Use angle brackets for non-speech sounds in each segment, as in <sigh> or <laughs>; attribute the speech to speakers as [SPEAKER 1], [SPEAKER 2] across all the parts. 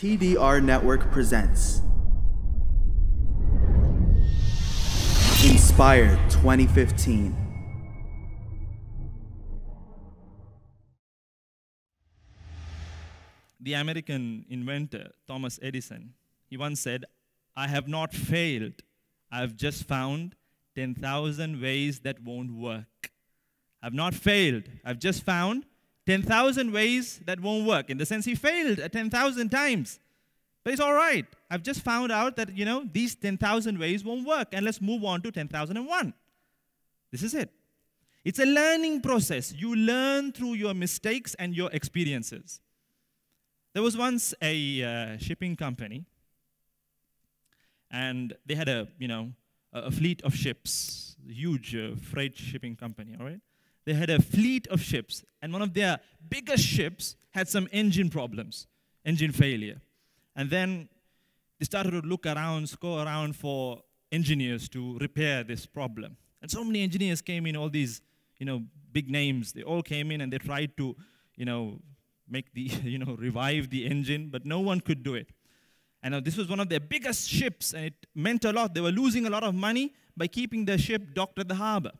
[SPEAKER 1] TDR Network presents Inspire 2015.
[SPEAKER 2] The American inventor Thomas Edison, he once said, I have not failed. I've just found 10,000 ways that won't work. I've not failed. I've just found 10,000 ways that won't work. In the sense, he failed 10,000 times. But it's all right. I've just found out that, you know, these 10,000 ways won't work. And let's move on to 10,001. This is it. It's a learning process. You learn through your mistakes and your experiences. There was once a uh, shipping company, and they had a, you know, a, fleet of ships, huge uh, freight shipping company, all right? They had a fleet of ships, and one of their biggest ships had some engine problems, engine failure. And then they started to look around, go around for engineers to repair this problem. And so many engineers came in, all these, you know, big names. They all came in and they tried to, you know, make the, <laughs> you know, revive the engine, but no one could do it. And this was one of their biggest ships, and it meant a lot. They were losing a lot of money by keeping their ship docked at the harbor.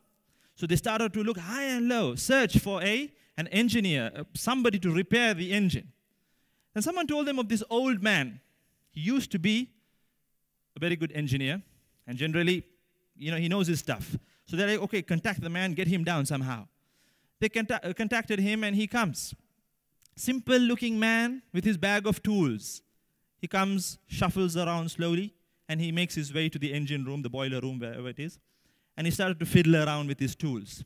[SPEAKER 2] So they started to look high and low, search for a, an engineer, uh, somebody to repair the engine. And someone told them of this old man. He used to be a very good engineer, and generally, you know, he knows his stuff. So they're like, okay, contact the man, get him down somehow. They uh, contacted him, and he comes. Simple looking man with his bag of tools. He comes, shuffles around slowly, and he makes his way to the engine room, the boiler room, wherever it is, and he started to fiddle around with his tools.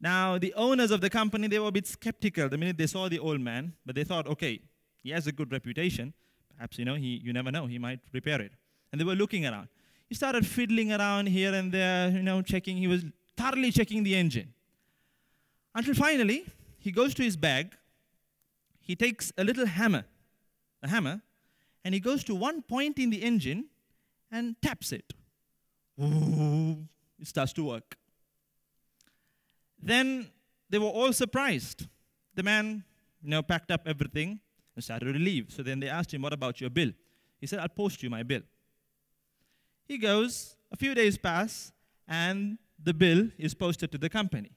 [SPEAKER 2] Now, the owners of the company, they were a bit skeptical the minute they saw the old man, but they thought, okay, he has a good reputation. Perhaps, you know, he, you never know, he might repair it. And they were looking around. He started fiddling around here and there, you know, checking. He was thoroughly checking the engine. Until finally, he goes to his bag, he takes a little hammer, a hammer, and he goes to one point in the engine and taps it. Ooh, it starts to work. Then they were all surprised. The man, you know, packed up everything and started to leave. So then they asked him, What about your bill? He said, I'll post you my bill. He goes, a few days pass, and the bill is posted to the company.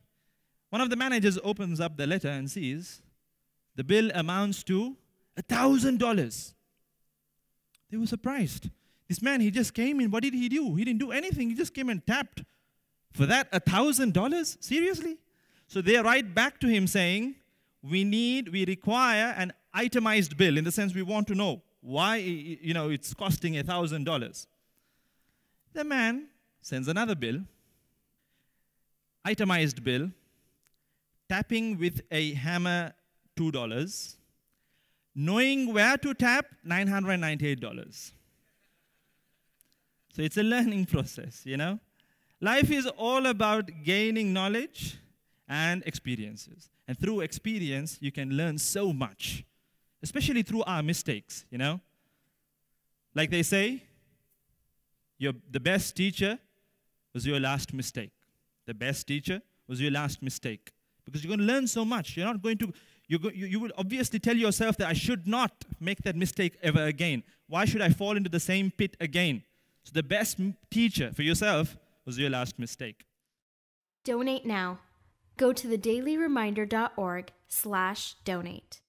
[SPEAKER 2] One of the managers opens up the letter and sees the bill amounts to $1,000. They were surprised. This man, he just came in. What did he do? He didn't do anything. He just came and tapped. For that, a $1,000? Seriously? So they write back to him saying, we need, we require an itemized bill in the sense we want to know why, you know, it's costing a $1,000. The man sends another bill, itemized bill, tapping with a hammer $2, knowing where to tap $998. So it's a learning <laughs> process, you know? Life is all about gaining knowledge and experiences. And through experience, you can learn so much, especially through our mistakes, you know? Like they say, your, the best teacher was your last mistake. The best teacher was your last mistake. Because you're going to learn so much. You're not going to, you, go, you, you will obviously tell yourself that I should not make that mistake ever again. Why should I fall into the same pit again? So the best teacher for yourself was your last mistake.
[SPEAKER 3] Donate now. Go to thedailyreminder.org slash donate.